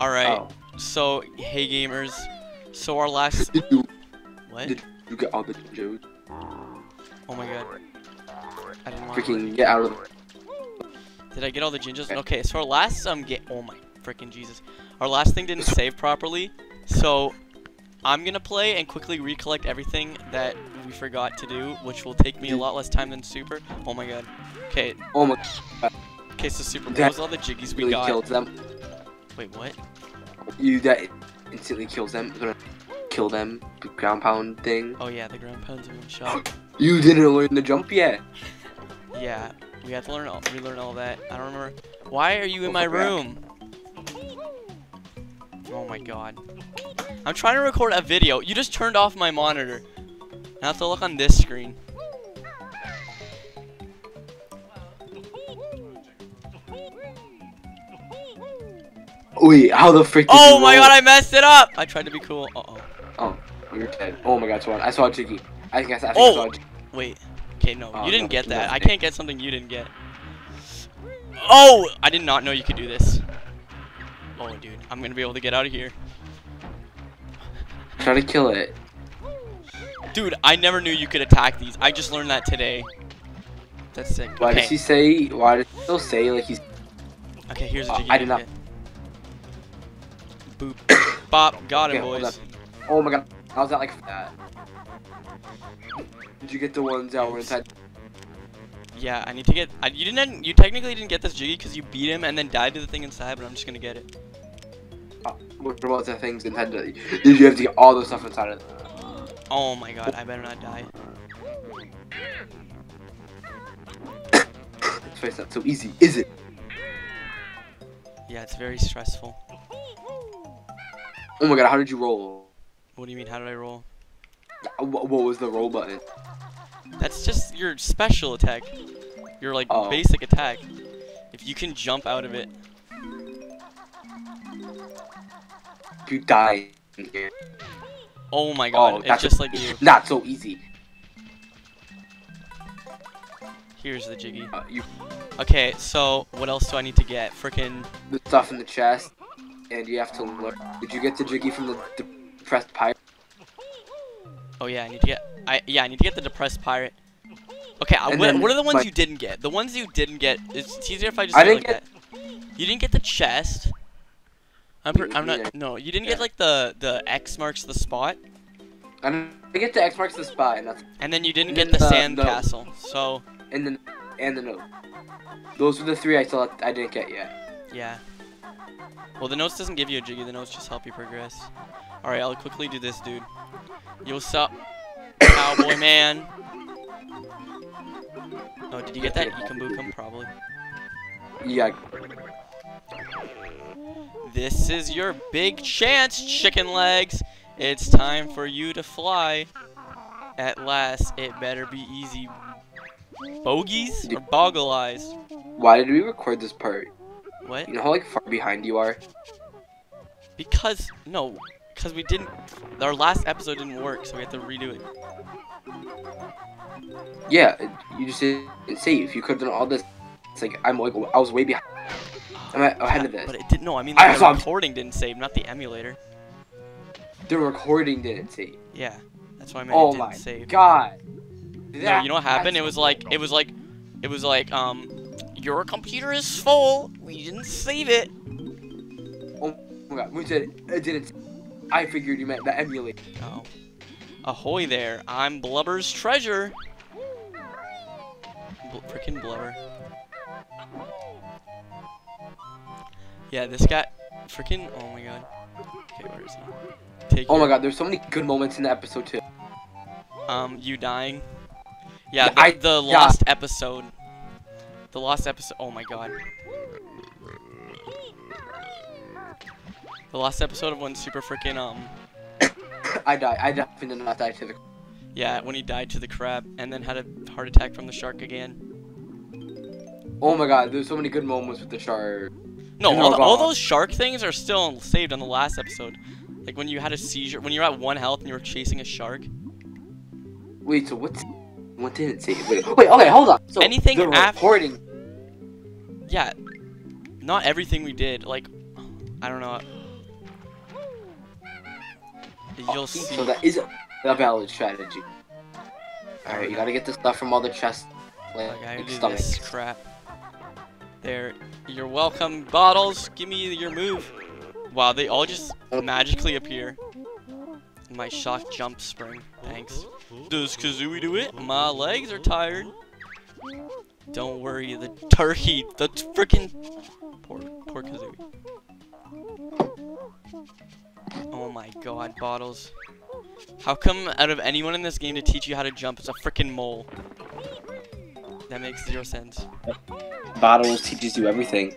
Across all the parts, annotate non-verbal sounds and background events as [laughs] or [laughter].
All right. Oh. So, hey gamers. So our last Did you, what? did you get all the Joes? Oh my god. I didn't want Freaking get out of. Did I get all the gingers? Okay. So our last um get oh my freaking Jesus. Our last thing didn't save properly. So I'm gonna play and quickly recollect everything that we forgot to do, which will take me a lot less time than super. Oh my god. Okay, Oh my okay, so super what That was all the jiggies we really got? kills them. Wait, what? You that instantly kills them. Gonna kill them. The ground pound thing. Oh yeah, the ground pounds in one shot. [gasps] You didn't learn the jump yet. [laughs] Yeah, we have to learn all relearn all that. I don't remember. Why are you in my room? Oh my god. I'm trying to record a video. You just turned off my monitor. I have to look on this screen. Wait, how the frick? did Oh my roll? god, I messed it up! I tried to be cool. Uh oh. Oh, you're dead. Oh my god, Swan. I saw a Jiggy. I think I, I, think Oh! I saw a Jiggy. Wait. Okay, no. Oh, you didn't no, get that. I can't get something you didn't get. Oh! I did not know you could do this. Oh, dude. I'm gonna be able to get out of here. Try to kill it. Dude, I never knew you could attack these. I just learned that today. That's sick. Why okay. does he say? Why does he still say like he's? Okay, here's a Uh. I did not- hit. Boop. [coughs] Bop. Got him, boys. Oh my god, how's that like that? Did you get the ones that were inside? Yeah, I need to get. I, you didn't. You technically didn't get this jiggy because you beat him and then died to the thing inside. But I'm just gonna get it. Uh, what about the things inside? Did you have to get all the stuff inside of it? Oh my god, I better not die. [coughs] It's not so easy, is it? Yeah, it's very stressful. Oh my god, how did you roll? What do you mean? How did I roll? Uh, What, was the roll button? That's just your special attack. Your like Oh. basic attack. If you can jump out of it. You die. Oh my god, it's that's just like you. [laughs] Not so easy. Here's the jiggy. Uh, you Okay, so what else do I need to get? Frickin' the stuff in the chest, and you have to learn. Did you get the jiggy from the depressed pirate? Oh yeah, I need to get. I yeah, I need to get the depressed pirate. Okay, And what, then what are the ones you didn't get? The ones you didn't get. It's, easier if I just I didn't that. You didn't get the chest. I'm, per, I'm not. No, you didn't Yeah. get like the the X marks the spot, I get the X marks the spot, and that's and then you didn't get the the- sand the- castle. So and then and the note. Those were the three I still had, I didn't get yet. yeah. Well, the notes doesn't give you a jiggy. The notes just help you progress. All right, I'll quickly do this, dude. Yo, what's up, cowboy man? Oh, did you get that Ikambukum? Probably. Yeah, This is your big chance, chicken legs. It's time for you to fly. At last, it better be easy. Bogies or boggle eyes? why did we record this part? What? You know how like far behind you are? Because no, because we didn't. Our last episode didn't work, so we have to redo it. Yeah, you just didn't save. You could have done all this. It's like I'm like I was way behind. I'm ahead of this. But it didn't. No, I mean I like, the recording didn't save, not the emulator. The recording didn't save. Yeah, that's why I meant Oh it didn't my save. god. No, you know what happened? It was like it was like it was like um your computer is full. We didn't save it. Oh my god. We said it didn't. I figured you meant the emulator. Oh. Ahoy there. I'm Blubber's treasure. Bl Frickin' Blubber. Yeah, this guy. Frickin'. Oh my god. Okay, where is he? Take Oh my god. There's so many good moments in the episode too. Um, you dying. Yeah, Yeah, the, I- the yeah. lost episode. The lost episode. Oh my god. The last episode of when Super Frickin' um. [coughs] I died. I definitely did not die to the. Yeah, when he died to the crab and then had a heart attack from the shark again. Oh my god. There's so many good moments with the shark. No, all, the- all those shark things are still saved on the last episode. Like when you had a seizure, when you were at one health and you were chasing a shark. Wait. So what's what did it say? Wait, wait, okay, hold on. So Anything the reporting. Yeah, not everything we did. Like, I don't know. You'll oh, see. So that is a, valid strategy. All right, you gotta get the stuff from all the chests. like, like stomach. This crap. There, you're welcome. Bottles, give me your move. Wow, they all just magically appear. My shock jump spring. Thanks. Does Kazooie do it? My legs are tired. Don't worry, the turkey, the freaking poor, poor Kazooie. Oh my god, bottles. How come out of anyone in this game to teach you how to jump it's a freaking mole? That makes zero sense. Bottles teaches you everything.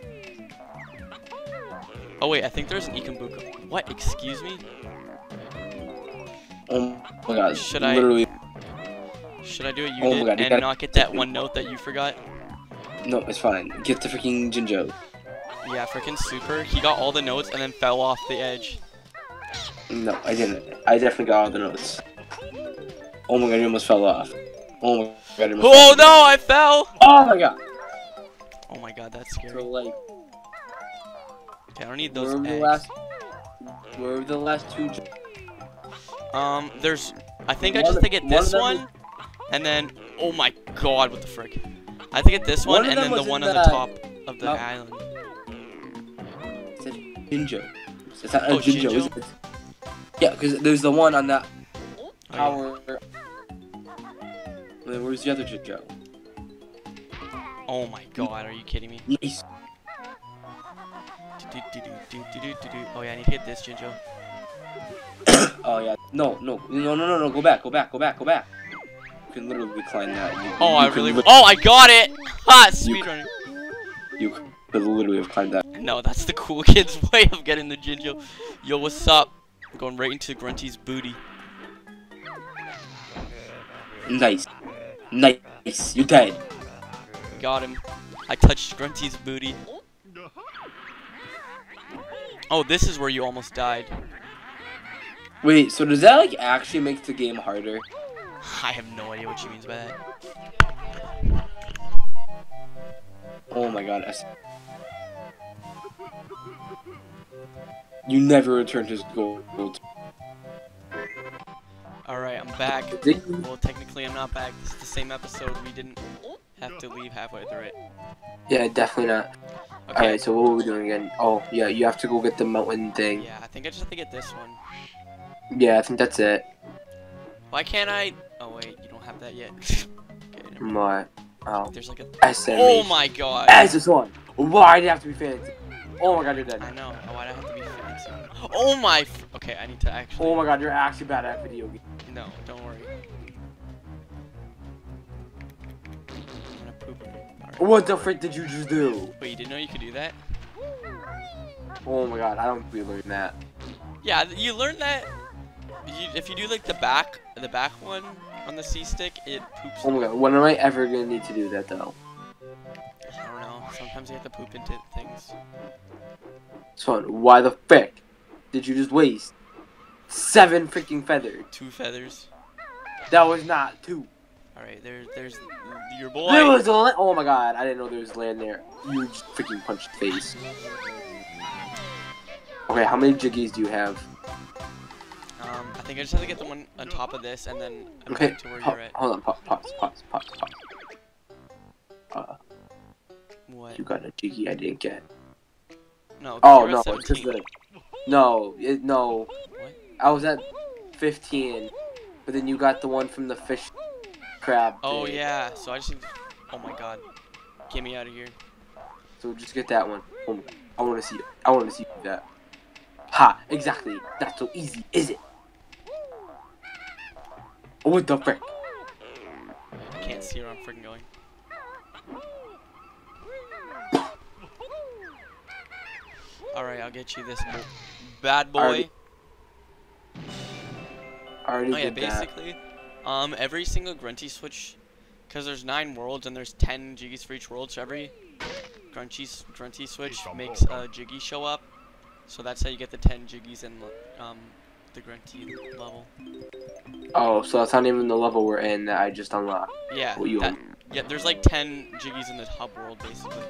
Oh wait, I think there's an Ikambuka. What? Excuse me? Oh my god. Should I- Literally. Should I do what oh you Oh did God, and gotta- not get that one note that you forgot? No, it's fine. Get the freaking Jinjo. Yeah, freaking super. He got all the notes and then fell off the edge. No, I didn't. I definitely got all the notes. Oh my god, you almost fell off. Oh my god, you almost Oh no, I fell! Oh my god. Oh my god, that's So scary. like, Okay, I don't need where those were the eggs. last? Where were the last two? Um, there's. I think I just of- think get this one, and then. Oh my god, what the frick? I think get this One and then the one on the top of the island. Said Jinjo. It's not Oh, a Jinjo, is it? Yeah, because there's the one on that Oh, tower. Then where's the other Jinjo? oh my god, are you kidding me? Nice. Do-do-do-do-do-do-do-do. Oh yeah, I need to hit this, Jinjo. [coughs] Oh yeah. No, no, no, no, no, no. Go back, go back, go back, go back. You can literally climb that. You, Oh, you I really. Oh, I got it! [laughs] Ha! Speedrunning. You could literally have climbed that. No, that's the cool [laughs] kid's way of getting the Jinjo. Yo, what's up? I'm going right into Grunty's booty. Nice. Nice. You're dead. Got him. I touched Grunty's booty. Oh, this is where you almost died. Wait, so does that like actually make the game harder? I have no idea what she means by that. Oh my god. S- You never returned his gold. Alright, I'm back. Well, technically, I'm not back. This is the same episode. We didn't have to leave halfway through it. Yeah, definitely not. Okay. Alright, so what were we doing again? Oh, yeah, you have to go get the mountain thing. Yeah, I think I just have to get this one. Yeah, I think that's it. Why can't I? Oh wait, you don't have that yet. [laughs] okay. What? Oh. There's like a. SMH. Oh my god. As this one. Why do you have to be fancy? Oh my god, you're dead. I know. Why'd I have to be fancy? Oh my. F okay, I need to actually. Oh my god, you're actually bad at video games. No, don't worry. I'm gonna poop. Alright. What the frick did you just do? Wait, you didn't know you could do that? Oh my god, I don't we learned that. Yeah, you learned that. You, if you do like the back, the back one on the C stick, it poops. Oh my god, when am I ever gonna need to do that though? I don't know. Sometimes you have to poop into things. Son, why the frick did you just waste seven freaking feathers? Two feathers. That was not two. All right, there, there's your There boy. was a oh my god, I didn't know there was land there. You just freaking punched the face. Okay, how many jiggies do you have? Um, I think I just have to get the one on top of this, and then I'm Okay, to where pa- you're at. hold on, pause, pause, pause, pause, pause. Uh, What? you got a jiggy I didn't get. No. Oh no, it's the no, it, no. What? I was at 15, but then you got the one from the fish crab. Oh thing. yeah. So I just. Oh my god. Get me out of here. So just get that one. Oh, I want to see. I want to see that. Ha! Exactly. Not so easy, is it? Oh, what the frick? I can't see where I'm freaking going. All right, I'll get you this bo- bad boy. Alright. I already Oh yeah, did that. basically, um, every single Grunty switch, because there's nine worlds and there's ten Jiggies for each world, so every Grunty Grunty switch makes a Jiggy show up. So that's how you get the ten Jiggies in um the Grunty level. Oh, so that's not even the level we're in that I just unlocked. Yeah, you uh, that- un- yeah. There's like ten Jiggies in the hub world basically,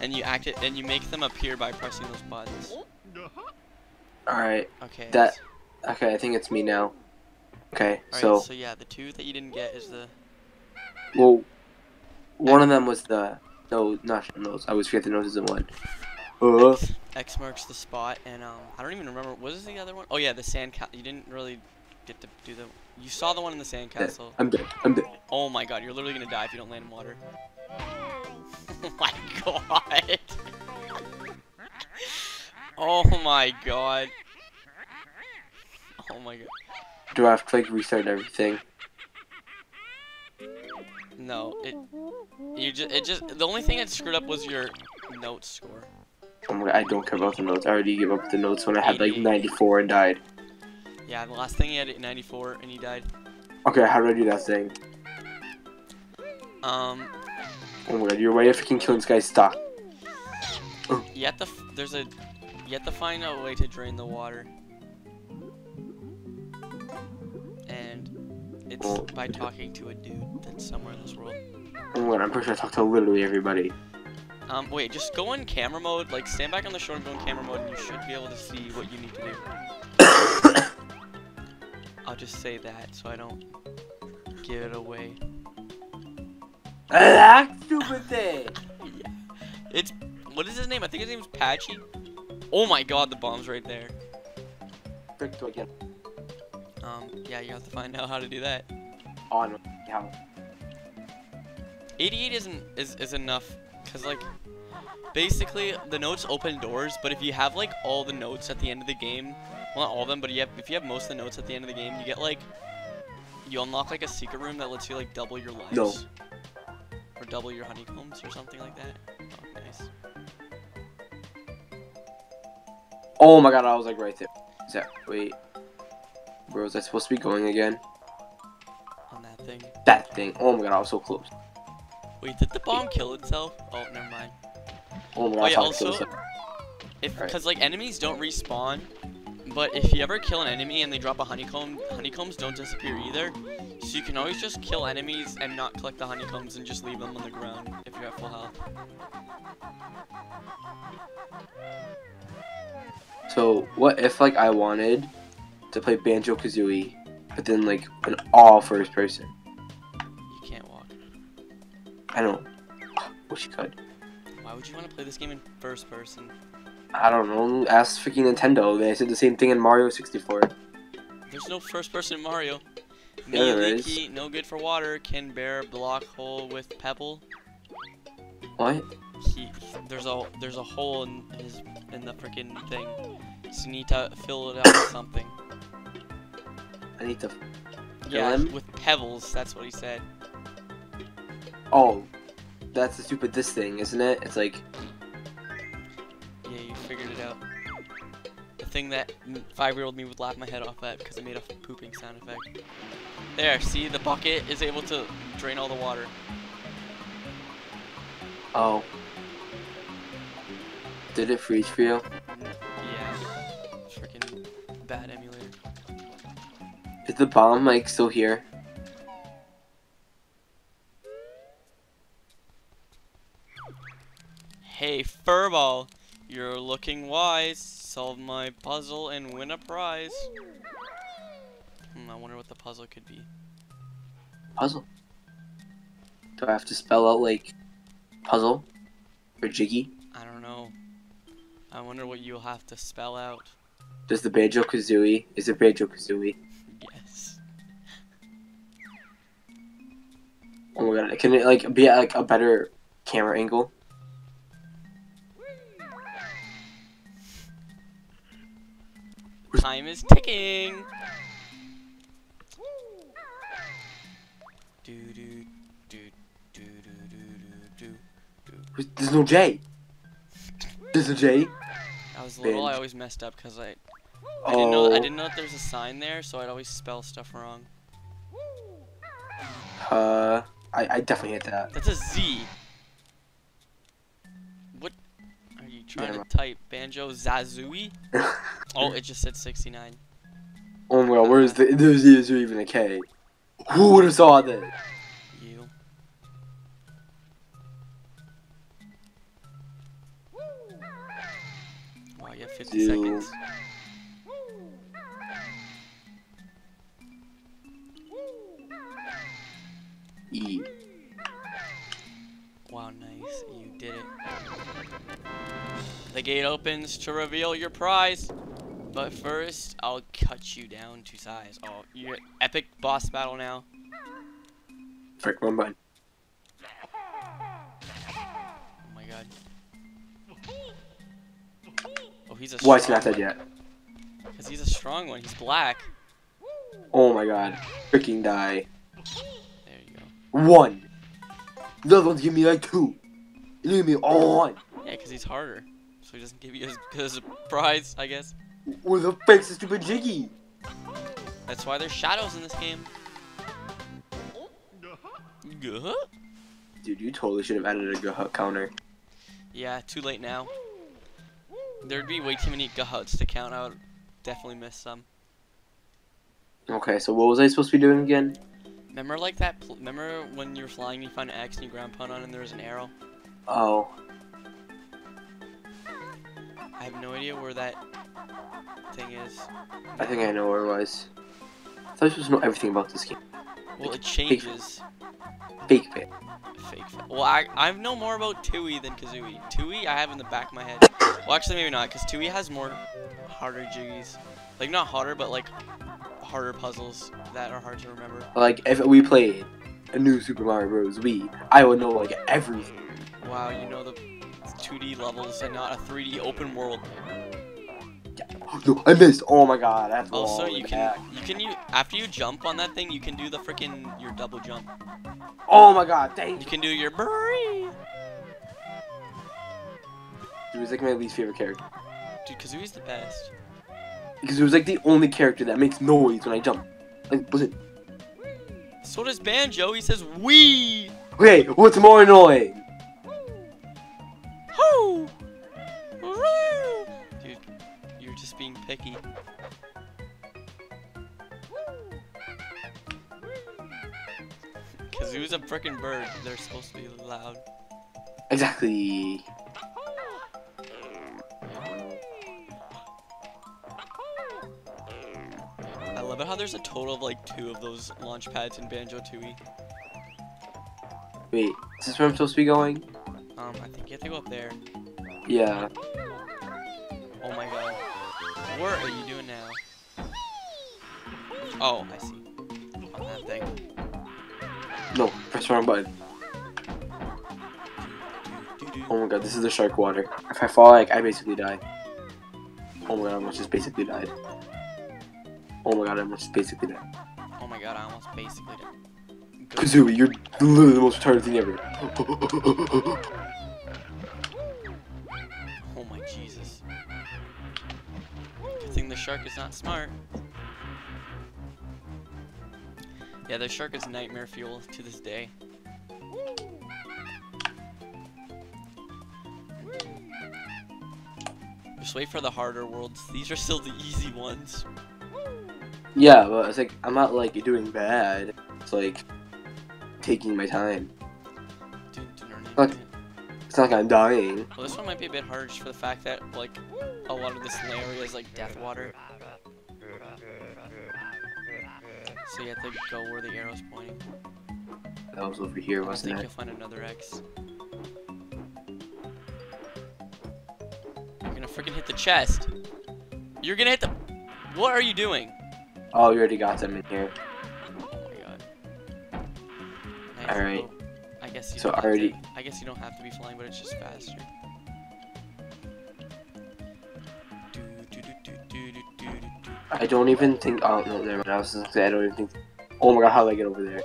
and you act it and you make them appear by pressing those buttons. Alright. Okay. That- Okay, I think it's me now. Okay, Alright, so so yeah, the two that you didn't get is the well, one of them was the no, not nose. I always forget the nose noses in one. Uh, X, X marks the spot, and um, I don't even remember what is the other one. Oh yeah, the sand castle. You didn't really get to do the. You saw the one in the sand castle. I'm dead. I'm dead. Oh my god, you're literally gonna die if you don't land in water. [laughs] oh my god. [laughs] oh my god. Oh my god. Do I have to like restart everything? No, it. You just it just the only thing that screwed up was your note score. My God, I don't care about the notes. I already gave up the notes when I had like 94 and died. Yeah, the last thing he had at 94 and he died. Okay, how do I do that thing? Um, Oh my god, you're right. If I can kill this guy, stop. you have to. There's a. You have to find a way to drain the water. And it's Oh, by talking to a dude that's somewhere in this world. Oh my god, I'm pretty sure I talked to literally everybody. Um, wait, just go in camera mode. Like, stand back on the shore and go in camera mode, and you should be able to see what you need to do. [coughs] I'll just say that so I don't give it away. that stupid thing! Yeah. It's what is his name? I think his name's Patchy. Oh my god, the bomb's right there. Frick, do I get Um, yeah, you have to find out how to do that. on? How? 88 isn't is, is enough because like basically the notes open doors but if you have like all the notes at the end of the game well not all of them but you have if you have most of the notes at the end of the game you get like you unlock like a secret room that lets you like double your lives No. or double your honeycombs or something like that oh nice Oh my god, I was like right there. Is that wait? Where was I supposed to be going again? on that thing That thing. Oh my god, I was so close. wait did the bomb kill itself oh never mind Oh Oh, yeah, thought I killed also-. If because like enemies don't respawn, but if you ever kill an enemy and they drop a honeycomb, honeycombs don't disappear either. So you can always just kill enemies and not collect the honeycombs and just leave them on the ground if you have full health. So what if like I wanted to play Banjo Kazooie, but then like an all first person? You can't walk. I don't. Oh, Wish you could. Why would you want to play this game in first person? I don't know. Ask freaking Nintendo. They said the same thing in Mario 64. There's no first person in Mario. Me Yeah, there is. leaky, no good for water, can bear block hole with pebble. What? He, there's a there's a hole in his in the freaking thing. So you need to fill it out with something. I need to. Yeah, him? with pebbles. That's what he said. Oh, that's the stupid this thing, isn't it? It's like Yeah, you figured it out. The thing that five-year-old me would laugh my head off at because it made a pooping sound effect. There, see, the bucket is able to drain all the water. oh. Did it freeze for you? Yeah, freaking bad emulator. Is the bomb like still here? Furball, you're looking wise. Solve my puzzle and win a prize. Hmm, I wonder what the puzzle could be. Puzzle. Do I have to spell out like puzzle or jiggy? I don't know. I wonder what you'll have to spell out. Does the Banjo Kazooie? Is it Banjo Kazooie? [laughs] Yes. Oh my god! Can it like be at like a better camera angle? Time is ticking. Do do do do do do do do. There's no J. There's a J. I was little. I always messed up because I I didn't know Oh. I didn't know that there's a sign there, so I'd always spell stuff wrong. Uh, I, I definitely hit that. That's a Z. trying Never to type? Banjo Zazooie? [laughs] Oh, it just said 69. oh my god, where's the there's is there even a K? Who would have saw that? You. Wow, you have 50 You. seconds. The gate opens to reveal your prize. But first, I'll cut you down to size. Oh, you're epic boss battle now. Frick, one button. Oh my god. Oh, he's a Why is he not dead yet? Cause he's a strong one. He's black. Oh my god. Freaking die. There you go. One. The other ones give me like two. You give me all one. Yeah, cause he's harder. So he doesn't give you his, his prize, I guess. Where the the stupid Jiggy? That's why there's shadows in this game. Guh? Dude, you totally should have added a Gahut counter. Yeah, too late now. There'd be way too many Gahuts to count I would Definitely miss some. Okay, so what was I supposed to be doing again? Remember like that? Remember when you were flying, you found an X and you ground pound on, and there was an arrow. Oh, I have no idea where that thing is. I think I know where it was. I thought I was supposed to know everything about this game. Well, it changes. Fake fit. Fake. fa- Well, I I know more about Tooie than Kazooie. Tooie, I have in the back of my head. Well, actually, maybe not, because Tooie has more harder jiggies. Like not harder, but like harder puzzles that are hard to remember. Like, if we played a new Super Mario Bros. Wii, I would know, like, everything. Wow, you know the 2D levels and not a 3D open world. No, I missed. Oh my god, that's Also, you can back. you can you after you jump on that thing, you can do the freaking your double jump. Oh my god, thank You you. can do your burry. He was like my least favorite character. Dude, Kazooie's the best. Because it was like the only character that makes noise when I jump. Like, was it? So does Banjo. He says wee. Okay, what's more annoying? Frickin' bird. They're supposed to be loud. Exactly. I love it how there's a total of like two of those launch pads in Banjo Tooie. Wait, is this where I'm supposed to be going? Um, I think you have to go up there. Yeah. Oh my god. What are you doing now? Oh, I see. Press the wrong button. Oh my god, this is the shark water. If I fall, like, I basically die. Oh my god, I almost just basically died. Oh my god, I almost just basically died. Oh my god, I almost basically. Good. Kazooie, you're literally the most retarded thing ever. Oh my Jesus. Good thing the shark is not smart. Yeah, the shark is nightmare fuel to this day. Just wait for the harder worlds. These are still the easy ones. yeah, but it's like, I'm not, like, doing bad. It's like, taking my time. Look. dun. It's not like I'm dying. Well, this one might be a bit harder just for the fact that, like, a lot of this area is like death water. So you have to go where the arrow's pointing. That was over here, I wasn't think it? you'll find another X. You're gonna freaking hit the chest. You're gonna hit the. What are you doing? Oh, you already got them in here. Oh my god. Nice. Alright. I guess you So already- To, I guess you don't have to be flying, but it's just faster. I don't even think. Oh no, never mind. I was just gonna say I don't even think. Oh my god, how do I get over there?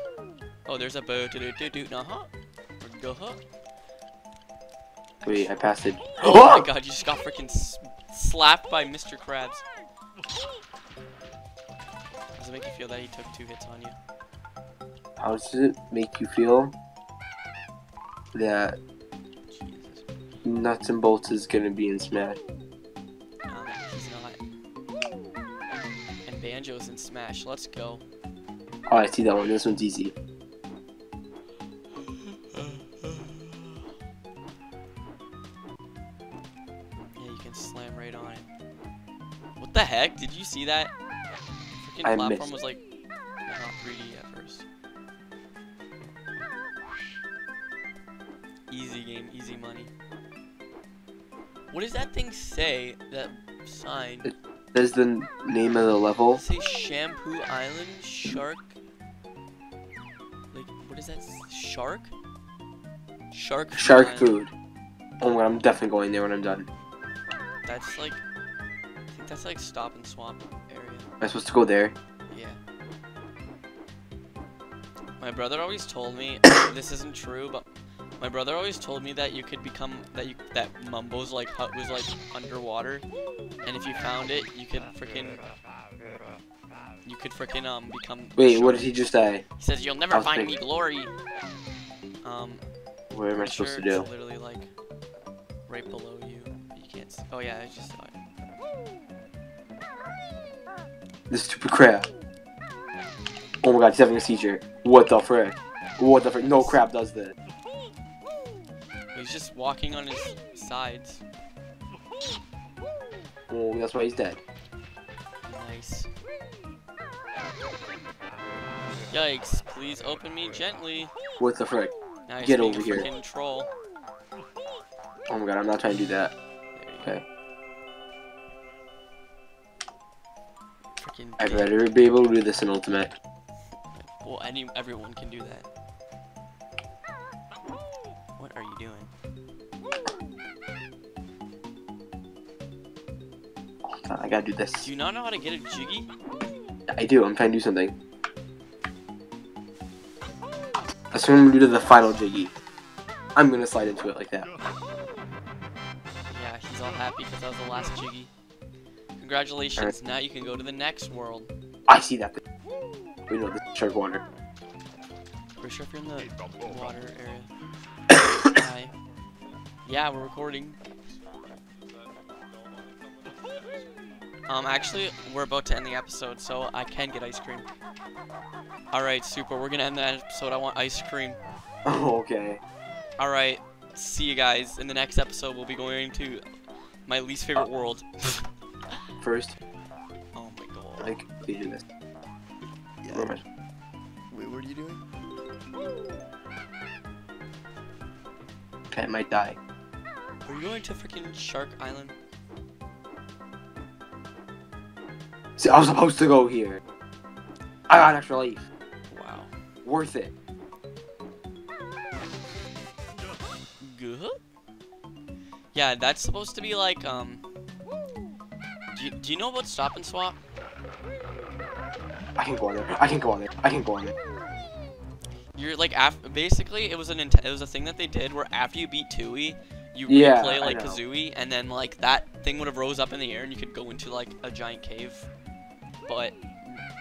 Oh, there's a bow. Do do do do. Uh huh. Go huh. Wait, I passed it. [gasps] Oh my [gasps] god, you just got freaking slapped by Mr. Krabs. Does it make you feel that he took two hits on you? How does it make you feel that Jesus. nuts and bolts is gonna be in Smash? Banjo's in Smash. Let's go. Oh, I see that one. This one's easy. Yeah, you can slam right on it. What the heck? Did you see that? Freaking I platform missed. was like not 3D at first. Easy game, easy money. What does that thing say? That sign? There's the name of the level. Say Shampoo Island Shark? Like, what is that? Shark? Shark. Food Shark Island. food. Oh my god, I'm definitely going there when I'm done. That's like, I think that's like Stop and Swop area. Am I supposed to go there? Yeah. My brother always told me [coughs] this isn't true, but my brother always told me that you could become that you that Mumbo's like hut was like underwater, and if you found it, you could freaking you could freaking um become. Wait, what did he just say? He says you'll never find me glory. Um, Where am I supposed sure to do? Literally like right below you. but You can't. s oh yeah, I just saw it. The stupid crab. Oh my god, he's having a seizure. What the frick? What the frick? No crab does this. He's just walking on his sides. Oh, that's why he's dead. Nice. Yikes, please open me gently. What the frick? Now Get over here. troll. Oh my god, I'm not trying to do that. Okay. Freaking I'd rather be able to do this in Ultimate. Well, any everyone can do that. What are you doing? God, I gotta do this. Do you not know how to get a jiggy? I do, I'm trying to do something. That's what I'm gonna do to the final Jiggy. I'm gonna slide into it like that. Yeah, he's all happy because that was the last jiggy. Congratulations, now you can go to the next world. I see that We Wait, the shark water. Pretty sure if you're in the water area. Hi. Yeah, we're recording. Um, actually, we're about to end the episode, so I can get ice cream. Alright, super, we're gonna end the episode. I want ice cream. Oh, [laughs] okay. Alright, see you guys. In the next episode, we'll be going to my least favorite world. [laughs] First, oh my god. like, please do this. Where? Wait, what are you doing? Okay, I might die. Are you going to freaking Shark Island? See, I was supposed to go here. I got an extra life. Wow. Worth it. Good. Yeah, that's supposed to be like um. Do you, do you know about Stop and Swop? I can go on there. I can go on there. I can go on there. You're like af- basically it was an int- it was a thing that they did where after you beat Tooie, you Yeah, play I like. Kazooie, and then like that thing would have rose up in the air and you could go into like a giant cave. But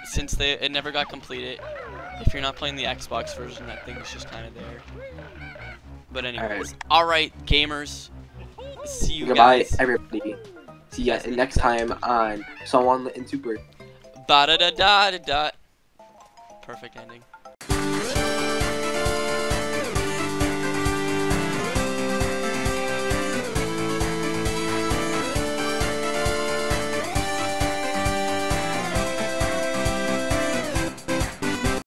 since they it never got completed, if you're not playing the Xbox version, that thing is just kind of there. But anyways, all right, gamers. See you Goodbye, guys. everybody. See ya next time on Someone in Super. Ba da da da da da. Perfect ending.